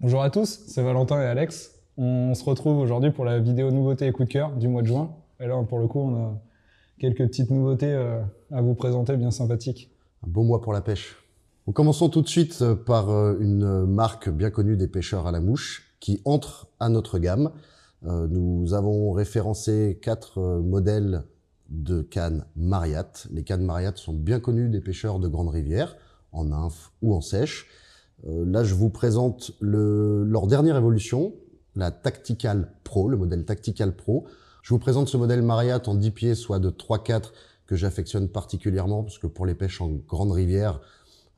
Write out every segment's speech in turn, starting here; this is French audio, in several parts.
Bonjour à tous, c'est Valentin et Alex. On se retrouve aujourd'hui pour la vidéo nouveauté et coup de cœur du mois de juin. Et là, pour le coup, on a quelques petites nouveautés euh, à vous présenter bien sympathiques. Un beau mois pour la pêche. commençons tout de suite euh, par euh, une marque bien connue des pêcheurs à la mouche qui entre à notre gamme. Nous avons référencé quatre modèles de cannes Mariat. Les cannes Mariat sont bien connues des pêcheurs de grandes rivières, en nymphe ou en sèche. Là, je vous présente le, leur dernière évolution, la Tactical Pro, le modèle Tactical Pro. Je vous présente ce modèle Mariat en 10 pieds, soit de 3-4, que j'affectionne particulièrement, parce que pour les pêches en grande rivière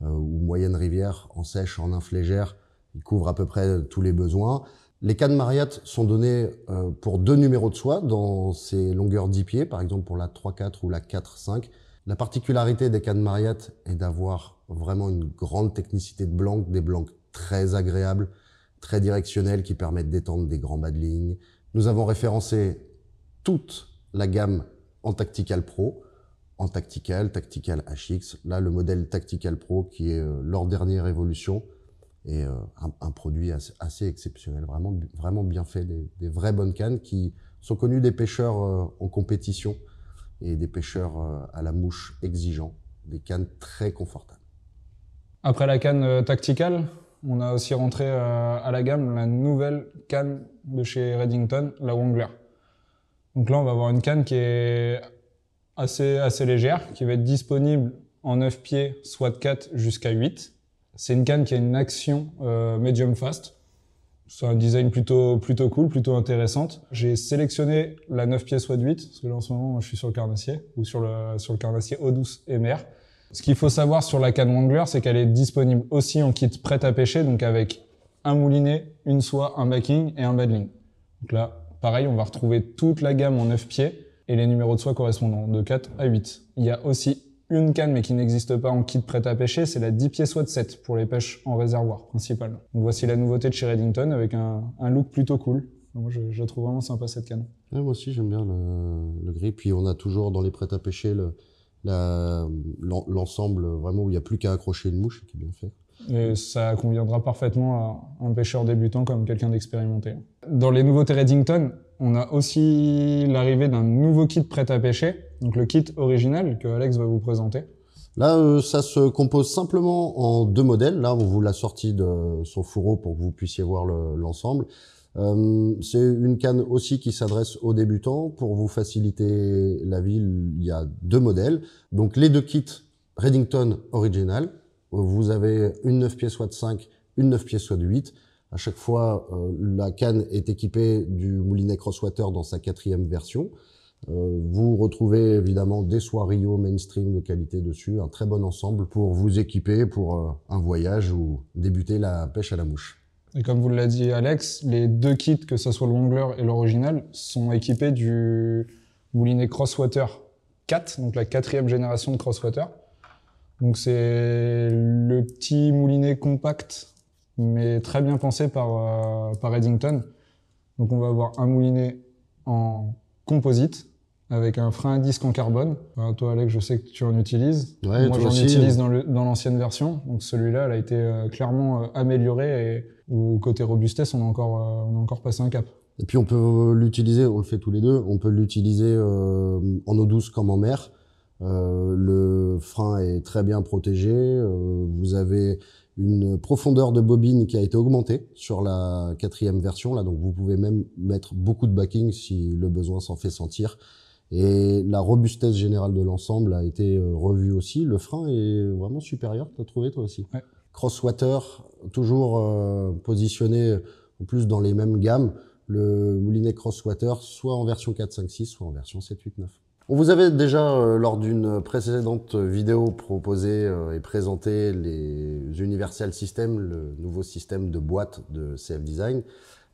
euh, ou moyenne rivière, en sèche, en nymphe légère, il couvre à peu près tous les besoins. Les cannes Mariat sont donnés euh, pour deux numéros de soie dans ces longueurs 10 pieds, par exemple pour la 3-4 ou la 4-5. La particularité des cannes Mariat est d'avoir vraiment une grande technicité de blanc, des blancs très agréables, très directionnels qui permettent d'étendre des grands bas de ligne. Nous avons référencé toute la gamme en Tactical Pro, en Tactical, Tactical HX. Là, le modèle Tactical Pro qui est euh, leur dernière évolution et euh, un, produit assez, exceptionnel, vraiment, vraiment bien fait, des, vraies bonnes cannes qui sont connues des pêcheurs euh, en compétition et des pêcheurs à la mouche exigeants, des cannes très confortables. Après la canne Tactical, on a aussi rentré à la gamme la nouvelle canne de chez Reddington, la Wangler. Donc là, on va avoir une canne qui est assez, assez légère, qui va être disponible en 9 pieds, soit de 4 jusqu'à 8. C'est une canne qui a une action euh, medium fast. C'est un design plutôt, plutôt cool, plutôt intéressante. J'ai sélectionné la 9 pieds soit de 8, parce que là en ce moment je suis sur le carnassier, ou sur le, sur le carnassier eau douce et mer. Ce qu'il faut savoir sur la canne Wangler, c'est qu'elle est disponible aussi en kit prêt à pêcher, donc avec un moulinet, une soie, un backing et un badling. Donc là, Pareil, on va retrouver toute la gamme en 9 pieds et les numéros de soie correspondants de 4 à 8. Il y a aussi une canne mais qui n'existe pas en kit prêt à pêcher, c'est la 10 pieds soie de 7 pour les pêches en réservoir principalement. Donc voici la nouveauté de chez Reddington avec un, look plutôt cool. Moi, je, je, trouve vraiment sympa cette canne. moi aussi, j'aime bien le, le, gris. Puis on a toujours dans les prêts à pêcher l'ensemble vraiment où il n'y a plus qu'à accrocher une mouche qui est bien fait. Et ça conviendra parfaitement à un pêcheur débutant comme quelqu'un d'expérimenté. Dans les nouveautés Reddington, on a aussi l'arrivée d'un nouveau kit prêt à pêcher, donc le kit original que Alex va vous présenter. Là, euh, ça se compose simplement en deux modèles. Là, on vous l'a sorti de son fourreau pour que vous puissiez voir l'ensemble. euh, c'est une canne aussi qui s'adresse aux débutants. Pour vous faciliter la vie, il y a deux modèles. Donc les deux kits Reddington Original, vous avez une 9 pieds soit de 5, une 9 pieds soit de 8. À chaque fois, euh, la canne est équipée du moulinet Crosswater dans sa quatrième version. Euh, vous retrouvez évidemment des soies Rio mainstream de qualité dessus, un très bon ensemble pour vous équiper pour euh, un voyage ou débuter la pêche à la mouche. Et comme vous l'a dit Alex, les deux kits, que ce soit le Wangler et l'original, sont équipés du moulinet Crosswater 4, donc la quatrième génération de Crosswater. Donc c'est le petit moulinet compact, mais très bien pensé par, euh, par Eddington. Donc on va avoir un moulinet en composite avec un frein à disque en carbone. toi Alex, je sais que tu en utilises. Ouais, Moi j'en utilise dans l'ancienne version. Donc celui-là, elle a été euh, clairement euh, amélioré et au côté robustesse, on a encore, on a encore passé un cap. Et puis on peut l'utiliser, on le fait tous les deux, on peut l'utiliser en eau douce comme en mer. Euh, le frein est très bien protégé. Euh, vous avez une profondeur de bobine qui a été augmentée sur la quatrième version. Là, donc vous pouvez même mettre beaucoup de backing si le besoin s'en fait sentir. Et la robustesse générale de l'ensemble a été euh, revue aussi. Le frein est vraiment supérieur. T'as trouvé toi aussi? Ouais. Crosswater, toujours euh, positionné en plus dans les mêmes gammes. Le moulinet Crosswater, soit en version 4, 5, 6, soit en version 7, 8, 9. On vous avait déjà, euh, lors d'une précédente vidéo, proposé euh, et présenté les Universal Systems, le nouveau système de boîte de CF Design.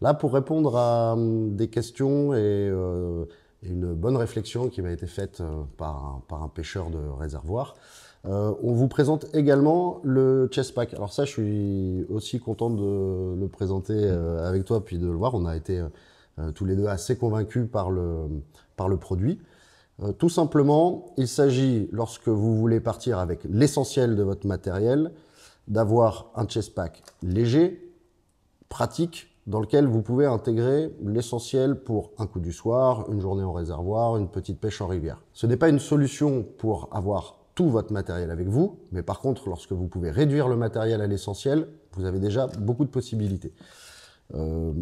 Là, pour répondre à hum, des questions euh, une bonne réflexion qui m'a été faite par un, pêcheur de réservoir, on vous présente également le chest pack. Alors ça, je suis aussi content de le présenter avec toi puis de le voir. On a été tous les deux assez convaincus par le, par le produit. Euh, tout simplement, il s'agit, lorsque vous voulez partir avec l'essentiel de votre matériel, d'avoir un chest pack léger, pratique dans lequel vous pouvez intégrer l'essentiel pour un coup du soir, une journée en réservoir, une petite pêche en rivière. Ce n'est pas une solution pour avoir tout votre matériel avec vous, mais par contre, lorsque vous pouvez réduire le matériel à l'essentiel, vous avez déjà beaucoup de possibilités. Euh,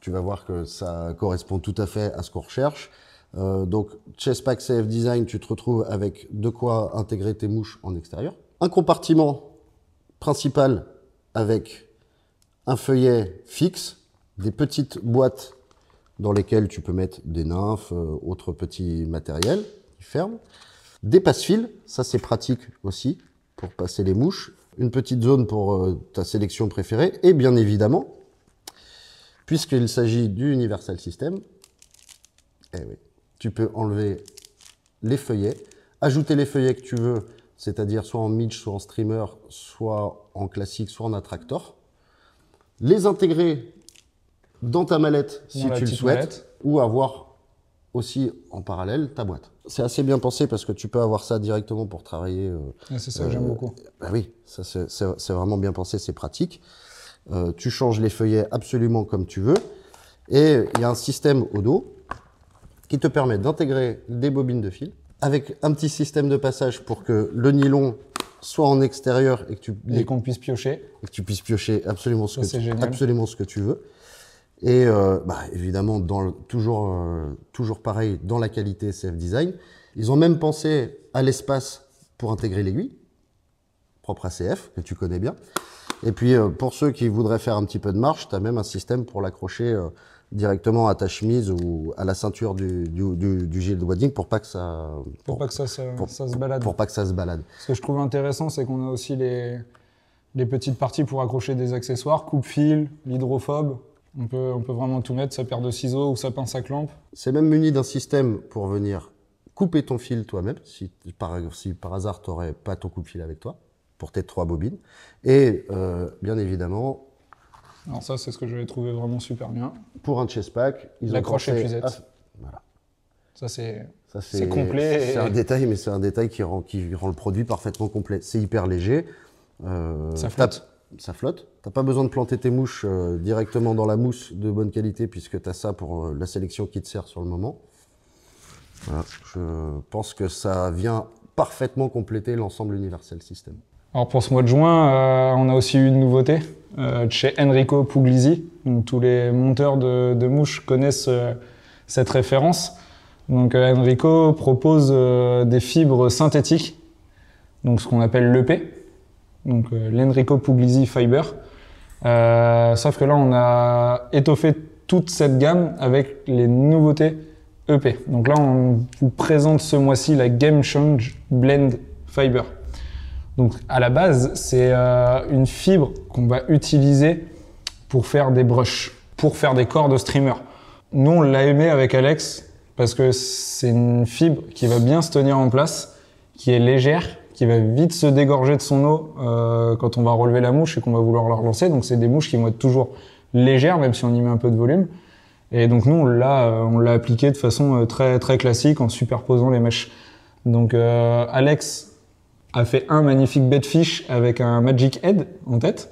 tu vas voir que ça correspond tout à fait à ce qu'on recherche. Euh, donc, Chesspack CF Design, tu te retrouves avec de quoi intégrer tes mouches en extérieur. Un compartiment principal avec un feuillet fixe, des petites boîtes dans lesquelles tu peux mettre des nymphes, euh, autres petits matériels qui ferment. Des passe-fils, ça c'est pratique aussi pour passer les mouches. Une petite zone pour euh, ta sélection préférée. Et bien évidemment, puisqu'il s'agit du Universal System, eh oui, tu peux enlever les feuillets, ajouter les feuillets que tu veux, c'est-à-dire soit en midge, soit en streamer, soit en classique, soit en attractor. Les intégrer dans ta mallette si tu le souhaites, ou avoir aussi en parallèle ta boîte. C'est assez bien pensé parce que tu peux avoir ça directement pour travailler. Euh, c'est ça que j'aime euh, beaucoup. Bah oui, ça c'est vraiment bien pensé, c'est pratique. Euh, tu changes les feuillets absolument comme tu veux. Et il y a un système au dos qui te permet d'intégrer des bobines de fil avec un petit système de passage pour que le nylon soit en extérieur et que tu et qu'on puisse piocher et que tu puisses piocher absolument ce que tu, absolument ce que tu veux. Et euh, bah, évidemment, dans toujours, euh, toujours pareil, dans la qualité CF Design, ils ont même pensé à l'espace pour intégrer l'aiguille, propre à CF, que tu connais bien. Et puis, euh, pour ceux qui voudraient faire un petit peu de marche, tu as même un système pour l'accrocher directement à ta chemise ou à la ceinture du, du, du, du gilet de wading pour pas que ça pour, pas que ça, ça, ça, se balade. pour pas que ça se balade. Ce que je trouve intéressant c'est qu'on a aussi les les petites parties pour accrocher des accessoires coupe-fil l'hydrophobe on peut, on peut vraiment tout mettre, sa paire de ciseaux ou sa pince à clampe. C'est même muni d'un système pour venir couper ton fil toi-même, si par, si par hasard tu n'aurais pas ton coupe-fil avec toi, pour tes trois bobines. Et euh, bien évidemment... Alors ça, c'est ce que je vais trouver vraiment super bien. Pour un chest pack, ils L'accroche ont pensé... Voilà. Ça, c'est... C'est complet. C'est un détail, mais c'est un détail qui rend, qui rend le produit parfaitement complet. C'est hyper léger. Euh, ça flotte ça flotte. T'as pas besoin de planter tes mouches euh, directement dans la mousse de bonne qualité puisque tu as ça pour euh, la sélection qui te sert sur le moment. je pense que ça vient parfaitement compléter l'ensemble Universal System. Alors pour ce mois de juin, euh, on a aussi eu une nouveauté chez Enrico Puglisi. tous les monteurs de, de mouches connaissent cette référence. Donc Enrico propose des fibres synthétiques, donc ce qu'on appelle l'EP donc euh, l'Enrico Puglisi Fiber. Euh, sauf que là, on a étoffé toute cette gamme avec les nouveautés EP. Donc là, on vous présente ce mois-ci la Game Change Blend Fiber. Donc à la base, c'est euh, une fibre qu'on va utiliser pour faire des brushes, pour faire des corps de streamer. Nous, on l'a aimé avec Alex parce que c'est une fibre qui va bien se tenir en place, qui est légère qui va vite se dégorger de son eau euh, quand on va relever la mouche et qu'on va vouloir la relancer. Donc c'est des mouches qui vont être toujours légères, même si on y met un peu de volume. Et donc nous, on l'a, euh, on l'a appliqué de façon euh, très très classique en superposant les mèches. Donc Alex a fait un magnifique bedfish avec un Magic Head en tête.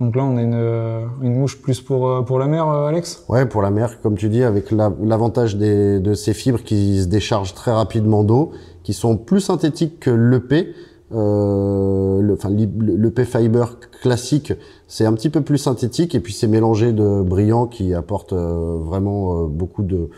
Donc là, on a une, euh, une, mouche plus pour, pour la mer, Alex? Ouais, pour la mer, comme tu dis, avec l'avantage de ces fibres qui se déchargent très rapidement d'eau qui sont plus synthétiques que l'EP. Euh, le, enfin, l'EP Fiber classique, c'est un petit peu plus synthétique et puis c'est mélangé de brillant qui apporte euh, vraiment euh, beaucoup de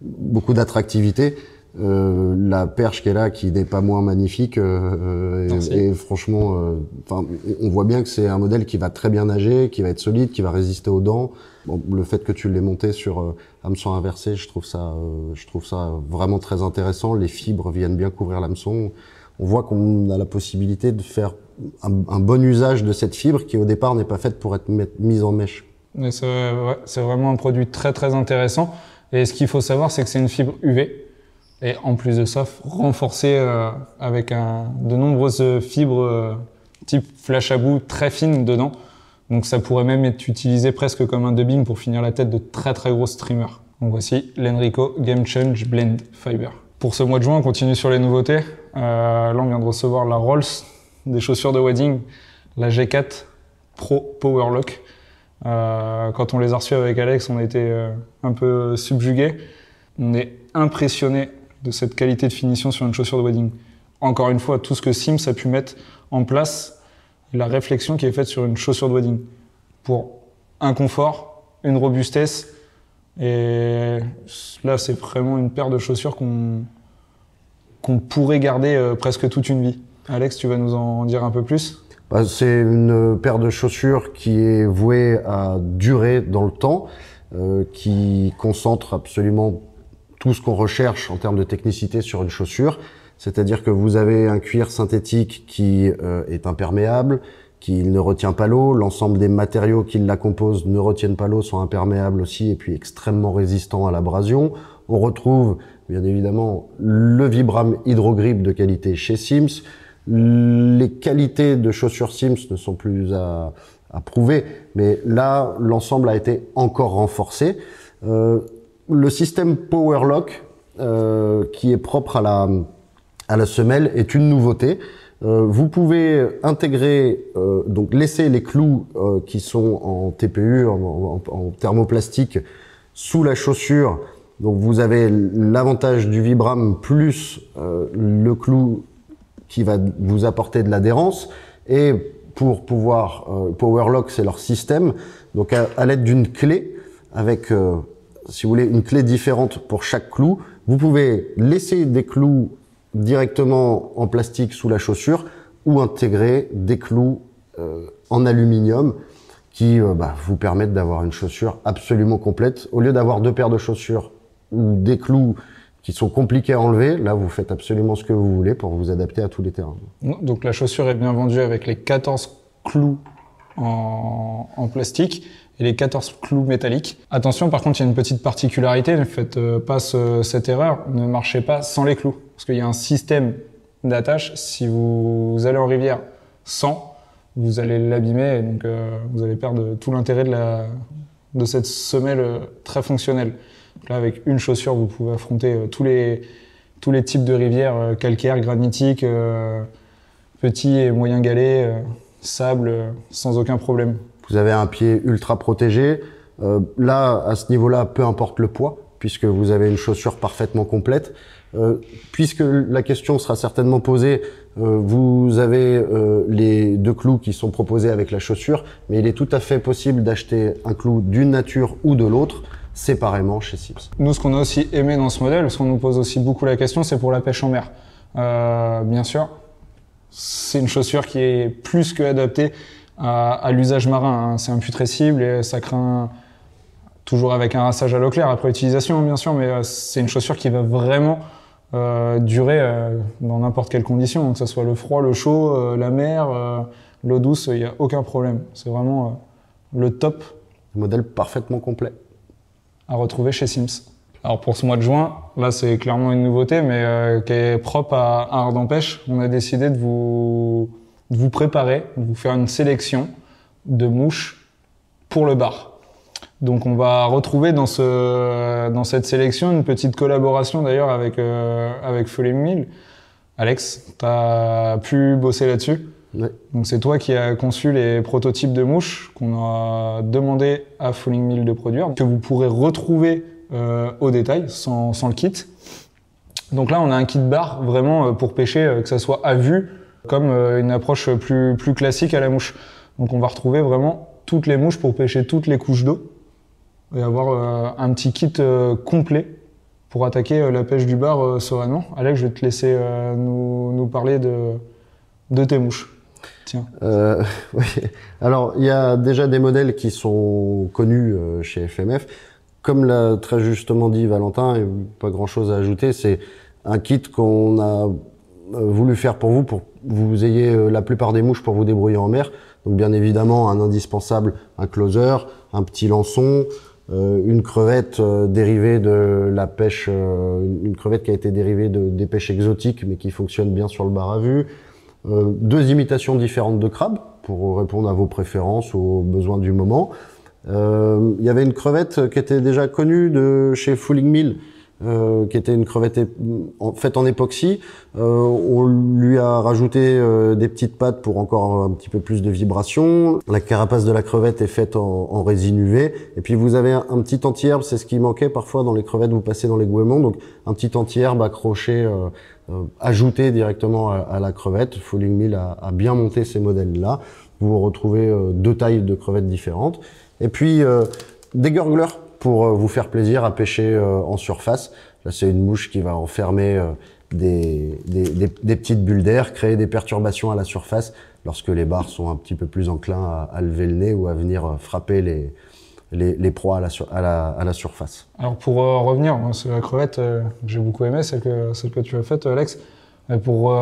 beaucoup d'attractivité. Euh, la perche qui est là, qui n'est pas moins magnifique, euh, et, franchement, enfin, on voit bien que c'est un modèle qui va très bien nager, qui va être solide, qui va résister aux dents. Bon, le fait que tu l'aies monté sur hameçon inversé, je trouve ça, euh, je trouve ça vraiment très intéressant. Les fibres viennent bien couvrir l'hameçon. On voit qu'on a la possibilité de faire un, bon usage de cette fibre qui au départ n'est pas faite pour être mise en mèche. C'est ouais, vraiment un produit très très intéressant. Et ce qu'il faut savoir, c'est que c'est une fibre UV. Et en plus de ça, renforcée euh, avec de nombreuses fibres euh, type flash à bout très fines dedans. Donc ça pourrait même être utilisé presque comme un dubbing pour finir la tête de très très gros streamers. Donc voici l'Enrico Game Change Blend Fiber. Pour ce mois de juin, on continue sur les nouveautés. Euh, là, on vient de recevoir la Rolls des chaussures de wedding, la G4 Pro Power Lock. Euh, quand on les a reçus avec Alex, on été euh, un peu subjugués. On est impressionné de cette qualité de finition sur une chaussure de wedding. Encore une fois, tout ce que Sims a pu mettre en place, la réflexion qui est faite sur une chaussure de wedding pour un confort, une robustesse. Et là, c'est vraiment une paire de chaussures qu'on pourrait garder euh, presque toute une vie. Alex, tu vas nous en dire un peu plus? Bah, C'est une paire de chaussures qui est vouée à durer dans le temps, euh, qui concentre absolument tout ce qu'on recherche en termes de technicité sur une chaussure. C'est-à-dire que vous avez un cuir synthétique qui euh, est imperméable, qui ne retient pas l'eau. L'ensemble des matériaux qui la composent ne retiennent pas l'eau, sont imperméables aussi et puis extrêmement résistants à l'abrasion. On retrouve bien évidemment le Vibram Hydrogrip de qualité chez Sims. Les qualités de chaussures Sims ne sont plus à, prouver, mais là l'ensemble a été encore renforcé. Euh, le système Powerlock, euh, qui est propre à la, à la semelle, est une nouveauté. Euh, vous pouvez intégrer, euh, donc laisser les clous euh, qui sont en TPU, en, thermoplastique, sous la chaussure. Donc vous avez l'avantage du Vibram plus euh, le clou qui va vous apporter de l'adhérence. Et pour pouvoir, euh, Powerlock, c'est leur système. Donc à, à l'aide d'une clé, avec, si vous voulez, une clé différente pour chaque clou, vous pouvez laisser des clous directement en plastique sous la chaussure ou intégrer des clous euh, en aluminium qui euh, bah, vous permettent d'avoir une chaussure absolument complète. Au lieu d'avoir deux paires de chaussures ou des clous qui sont compliqués à enlever, là vous faites absolument ce que vous voulez pour vous adapter à tous les terrains. Donc la chaussure est bien vendue avec les 14 clous en, en plastique et les 14 clous métalliques. Attention, par contre, il y a une petite particularité, ne faites euh, pas ce, cette erreur, ne marchez pas sans les clous. Parce qu'il y a un système d'attache, si vous, allez en rivière sans, vous allez l'abîmer et donc euh, vous allez perdre tout l'intérêt de, cette semelle euh, très fonctionnelle. Là, avec une chaussure, vous pouvez affronter tous, les, types de rivières calcaires, granitiques, petits et moyens galets, sable, sans aucun problème. Vous avez un pied ultra protégé. Euh, là, à ce niveau-là, peu importe le poids, puisque vous avez une chaussure parfaitement complète. Euh, puisque la question sera certainement posée, euh, vous avez euh, les deux clous qui sont proposés avec la chaussure, mais il est tout à fait possible d'acheter un clou d'une nature ou de l'autre séparément chez Sims. Nous, ce qu'on a aussi aimé dans ce modèle, parce qu'on nous pose aussi beaucoup la question, c'est pour la pêche en mer. Euh, bien sûr, c'est une chaussure qui est plus que adaptée à, à l'usage marin. Hein. C'est imputrescible et ça craint toujours avec un rassage à l'eau claire après utilisation, bien sûr, mais euh, c'est une chaussure qui va vraiment euh, durer euh, dans n'importe quelle condition, donc que ce soit le froid, le chaud, euh, la mer, l'eau douce, il n'y a aucun problème. C'est vraiment le top. Un modèle parfaitement complet. À retrouver chez Sims. Alors pour ce mois de juin, là c'est clairement une nouveauté, mais qui est propre à, à Ardent Pêche. On a décidé de vous, de vous préparer, de vous faire une sélection de mouches pour le bar. Donc on va retrouver dans, ce, dans cette sélection une petite collaboration d'ailleurs avec, euh, avec Falling Mill. Alex, tu as pu bosser là-dessus Ouais. Donc c'est toi qui as conçu les prototypes de mouches qu'on a demandé à Falling Mill de produire, que vous pourrez retrouver euh, au détail sans, sans le kit. Donc là on a un kit bar vraiment euh, pour pêcher, euh, que ça soit à vue, comme euh, une approche plus, classique à la mouche. Donc on va retrouver vraiment toutes les mouches pour pêcher toutes les couches d'eau et avoir euh, un petit kit euh, complet pour attaquer la pêche du bar sereinement. Alex, je vais te laisser nous, parler de, tes mouches. Tiens. Alors, il y a déjà des modèles qui sont connus chez FMF. Comme l'a très justement dit Valentin, et pas grand-chose à ajouter, c'est un kit qu'on a voulu faire pour vous, pour vous ayez euh, la plupart des mouches pour vous débrouiller en mer. Donc, bien évidemment, un indispensable, un closer, un petit lançon, euh, une crevette euh, dérivée de la pêche, une crevette qui a été dérivée de, des pêches exotiques, mais qui fonctionne bien sur le bar à vue. Deux imitations différentes de crabes pour répondre à vos préférences aux besoins du moment. Il y avait une crevette qui était déjà connue de chez Fooling Mill, euh, qui était une crevette faite en époxy. Euh, on lui a rajouté euh, des petites pattes pour encore un petit peu plus de vibration. La carapace de la crevette est faite en, en résine UV. Et puis vous avez un, petit anti-herbe, c'est ce qui manquait parfois dans les crevettes, vous passez dans les goémons. Donc un petit anti-herbe accroché, euh, ajouté directement à, la crevette. Falling Mill a, a, bien monté ces modèles-là. Vous retrouvez deux tailles de crevettes différentes. Et puis des gurglers pour euh, vous faire plaisir à pêcher euh, en surface. Là, c'est une mouche qui va enfermer euh, des, des, petites bulles d'air, créer des perturbations à la surface lorsque les bars sont un petit peu plus enclins à, lever le nez ou à venir frapper les, les, les proies à la, à, la, à la, surface. Alors pour revenir sur la crevette, euh, j'ai beaucoup aimé celle que, celle que tu as faite, Alex. pour,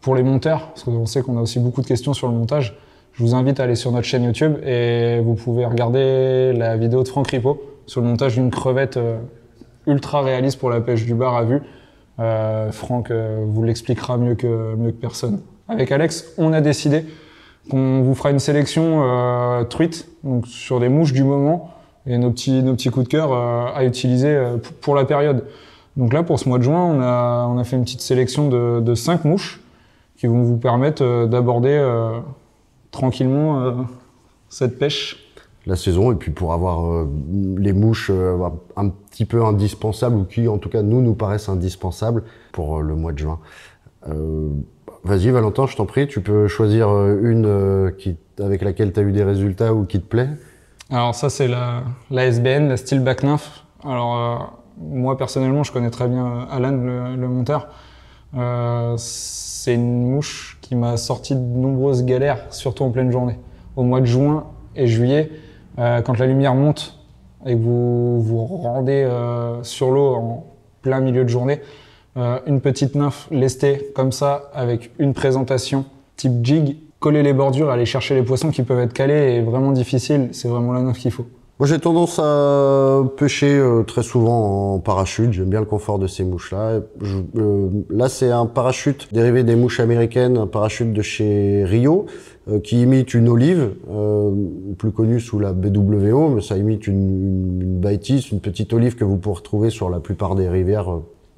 pour les monteurs, parce qu'on sait qu'on a aussi beaucoup de questions sur le montage, je vous invite à aller sur notre chaîne YouTube et vous pouvez regarder la vidéo de Franck Ripo sur le montage d'une crevette euh, ultra réaliste pour la pêche du bar à vue. Euh, Franck euh, vous l'expliquera mieux que, mieux que personne. Avec Alex, on a décidé qu'on vous fera une sélection truite, donc sur des mouches du moment et nos petits, nos petits coups de cœur à utiliser pour la période. Donc là, pour ce mois de juin, on a, on a fait une petite sélection de, de 5 mouches qui vont vous permettre d'aborder tranquillement euh, cette pêche la saison et puis pour avoir euh, les mouches euh, un petit peu indispensables ou qui en tout cas nous nous paraissent indispensables pour le mois de juin. Vas-y Valentin, je t'en prie, tu peux choisir une qui, avec laquelle tu as eu des résultats ou qui te plaît? Alors ça c'est la, la SBN, la Steelback Nymph. Alors moi personnellement je connais très bien Alan le, le monteur. c'est une mouche qui m'a sorti de nombreuses galères, surtout en pleine journée. Au mois de juin et juillet, euh, quand la lumière monte et que vous vous rendez euh, sur l'eau en plein milieu de journée, euh, une petite nymphe lestée comme ça, avec une présentation type jig, coller les bordures, aller chercher les poissons qui peuvent être calés et vraiment difficile, c'est vraiment la nymphe qu'il faut. Moi, j'ai tendance à pêcher euh, très souvent en parachute. J'aime bien le confort de ces mouches-là. Euh, là, c'est un parachute dérivé des mouches américaines, un parachute de chez Rio, euh, qui imite une olive, plus connue sous la BWO, mais ça imite une, une, une une petite olive que vous pouvez retrouver sur la plupart des rivières,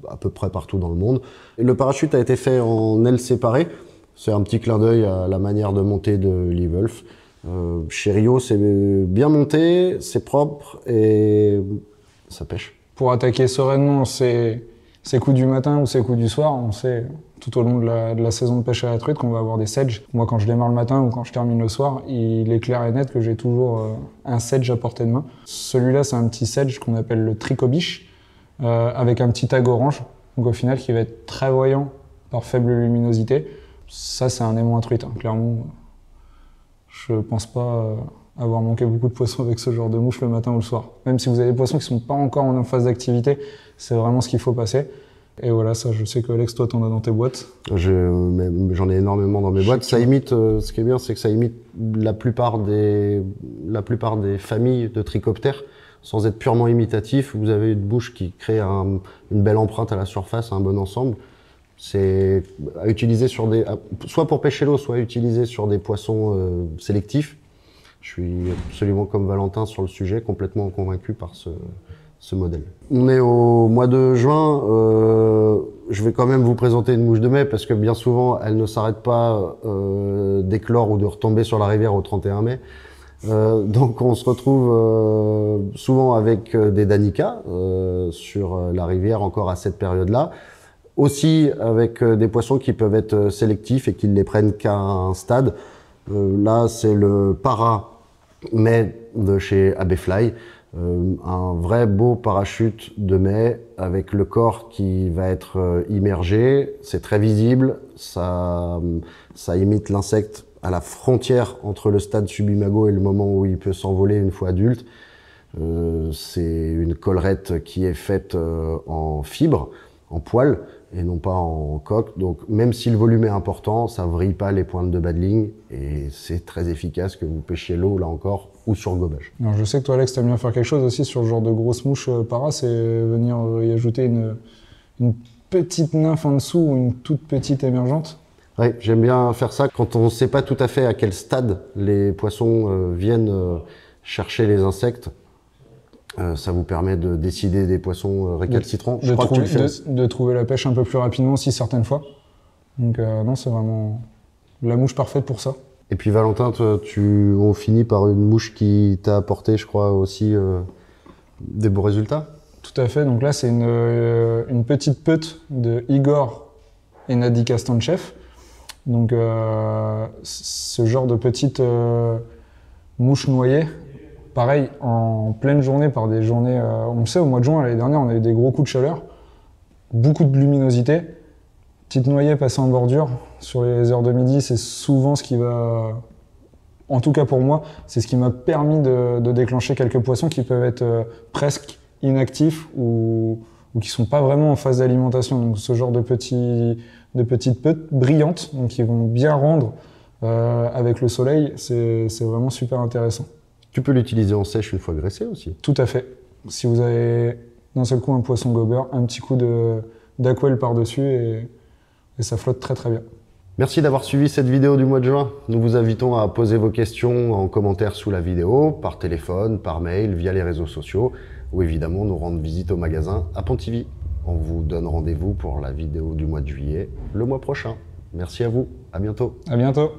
à peu près partout dans le monde. Le parachute a été fait en ailes séparées. C'est un petit clin d'œil à la manière de monter de l'Evolf. Euh, chez Rio, c'est bien monté, c'est propre et ça pêche. Pour attaquer sereinement ces coups du matin ou ces coups du soir, on sait tout au long de la, de la saison de pêche à la truite qu'on va avoir des sedges. Moi, quand je démarre le matin ou quand je termine le soir, il est clair et net que j'ai toujours euh, un sedge à portée de main. Celui-là, c'est un petit sedge qu'on appelle le tricobiche, euh, avec un petit tag orange. Donc au final, qui va être très voyant par faible luminosité. Ça, c'est un aimant à truite, hein, clairement je pense pas euh, avoir manqué beaucoup de poissons avec ce genre de mouche le matin ou le soir. Même si vous avez des poissons qui sont pas encore en phase d'activité, c'est vraiment ce qu'il faut passer. Et voilà, ça, je sais que Alex, toi, t'en as dans tes boîtes. J'en ai énormément dans mes boîtes. Ça imite, euh, ce qui est bien, c'est que ça imite la plupart des, la plupart des familles de trichoptères. Sans être purement imitatif, vous avez une bouche qui crée un, une belle empreinte à la surface, un bon ensemble. C'est à utiliser sur des, soit pour pêcher l'eau, soit à utiliser sur des poissons euh, sélectifs. Je suis absolument comme Valentin sur le sujet, complètement convaincu par ce, ce modèle. On est au mois de juin. Euh, je vais quand même vous présenter une mouche de mai parce que bien souvent, elle ne s'arrête pas euh, d'éclore ou de retomber sur la rivière au 31 mai. Euh, donc on se retrouve euh, souvent avec des danicas sur la rivière encore à cette période-là aussi avec euh, des poissons qui peuvent être euh, sélectifs et qui ne les prennent qu'à un stade. Euh, là, c'est le para mai de chez Abbeyfly. Euh, un vrai beau parachute de mai avec le corps qui va être immergé. C'est très visible. Ça, ça imite l'insecte à la frontière entre le stade subimago et le moment où il peut s'envoler une fois adulte. C'est une collerette qui est faite en fibre, en poil, et non pas en coque. Donc même si le volume est important, ça vrille pas les pointes de bas de ligne et c'est très efficace que vous pêchiez l'eau là encore ou sur le gobage. Alors, je sais que toi Alex, aimes bien faire quelque chose aussi sur le genre de grosse mouche euh, para, c'est venir euh, y ajouter une, une petite nymphe en dessous ou une toute petite émergente. Oui, j'aime bien faire ça quand on ne sait pas tout à fait à quel stade les poissons euh, viennent chercher les insectes. Euh, ça vous permet de décider des poissons euh, récalcitrants. De, trouver, de, trouver la pêche un peu plus rapidement aussi certaines fois. Donc euh, non, c'est vraiment la mouche parfaite pour ça. Et puis Valentin, tu, on finit par une mouche qui t'a apporté, je crois, aussi des beaux résultats Tout à fait. Donc là, c'est une, une, petite peute de Igor et Nadika Stanchev. Donc ce genre de petite mouche noyée pareil, en pleine journée, par des journées, euh, on le sait, au mois de juin, l'année dernière, on a eu des gros coups de chaleur, beaucoup de luminosité. Petite noyée passée en bordure sur les heures de midi, c'est souvent ce qui va, en tout cas pour moi, c'est ce qui m'a permis de, déclencher quelques poissons qui peuvent être euh, presque inactifs ou, ou qui sont pas vraiment en phase d'alimentation. Donc ce genre de, petits, de petites putes brillantes, donc qui vont bien rendre euh, avec le soleil, c'est vraiment super intéressant. Tu peux l'utiliser en sèche une fois graissé aussi. Tout à fait. Si vous avez d'un seul coup un poisson gober, un petit coup d'aquel par-dessus et, et ça flotte très très bien. Merci d'avoir suivi cette vidéo du mois de juin. Nous vous invitons à poser vos questions en commentaire sous la vidéo, par téléphone, par mail, via les réseaux sociaux ou évidemment nous rendre visite au magasin à Pontivy. On vous donne rendez-vous pour la vidéo du mois de juillet le mois prochain. Merci à vous. À bientôt. À bientôt.